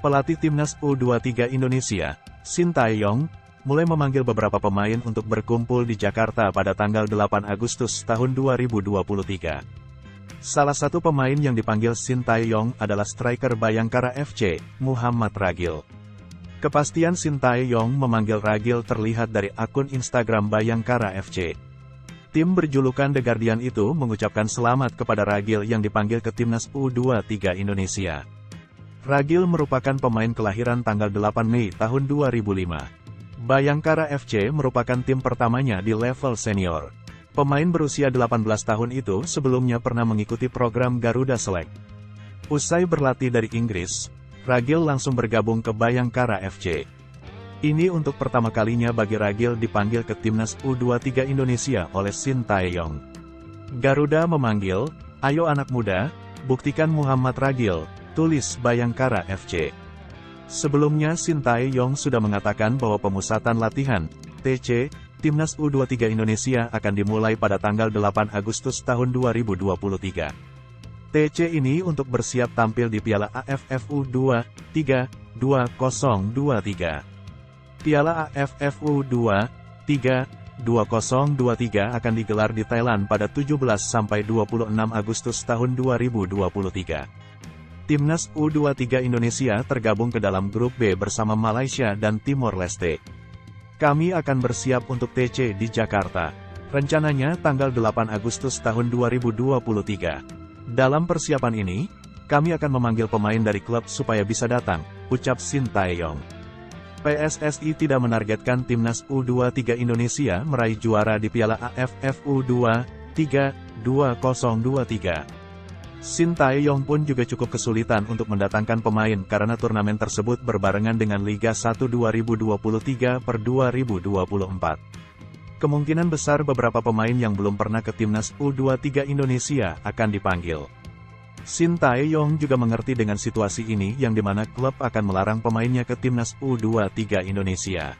Pelatih Timnas U23 Indonesia, Shin Tae-yong, mulai memanggil beberapa pemain untuk berkumpul di Jakarta pada tanggal 8 Agustus tahun 2023. Salah satu pemain yang dipanggil Shin Tae-yong adalah striker Bayangkara FC, Muhammad Ragil. Kepastian Shin Tae-yong memanggil Ragil terlihat dari akun Instagram Bayangkara FC. Tim berjulukan The Guardian itu mengucapkan selamat kepada Ragil yang dipanggil ke Timnas U23 Indonesia. Ragil merupakan pemain kelahiran tanggal 8 Mei tahun 2005. Bayangkara FC merupakan tim pertamanya di level senior. Pemain berusia 18 tahun itu sebelumnya pernah mengikuti program Garuda Select. Usai berlatih dari Inggris, Ragil langsung bergabung ke Bayangkara FC. Ini untuk pertama kalinya bagi Ragil dipanggil ke timnas U23 Indonesia oleh Shin Tae-yong. Garuda memanggil, ayo anak muda, buktikan Muhammad Ragil, tulis Bayangkara FC. Sebelumnya Sintayong sudah mengatakan bahwa pemusatan latihan, TC, Timnas U23 Indonesia akan dimulai pada tanggal 8 Agustus tahun 2023. TC ini untuk bersiap tampil di Piala AFF U23 2023. Piala AFF U23 2023 akan digelar di Thailand pada 17 sampai 26 Agustus tahun 2023. Timnas U23 Indonesia tergabung ke dalam grup B bersama Malaysia dan Timor Leste. Kami akan bersiap untuk TC di Jakarta. Rencananya tanggal 8 Agustus tahun 2023. Dalam persiapan ini, kami akan memanggil pemain dari klub supaya bisa datang, ucap Shin Taeyong. PSSI tidak menargetkan Timnas U23 Indonesia meraih juara di Piala AFF U23 2023. Shin Tae-yong pun juga cukup kesulitan untuk mendatangkan pemain karena turnamen tersebut berbarengan dengan Liga 1 2023 per 2024. Kemungkinan besar beberapa pemain yang belum pernah ke timnas U23 Indonesia akan dipanggil. Shin Tae-yong juga mengerti dengan situasi ini yang di mana klub akan melarang pemainnya ke timnas U23 Indonesia.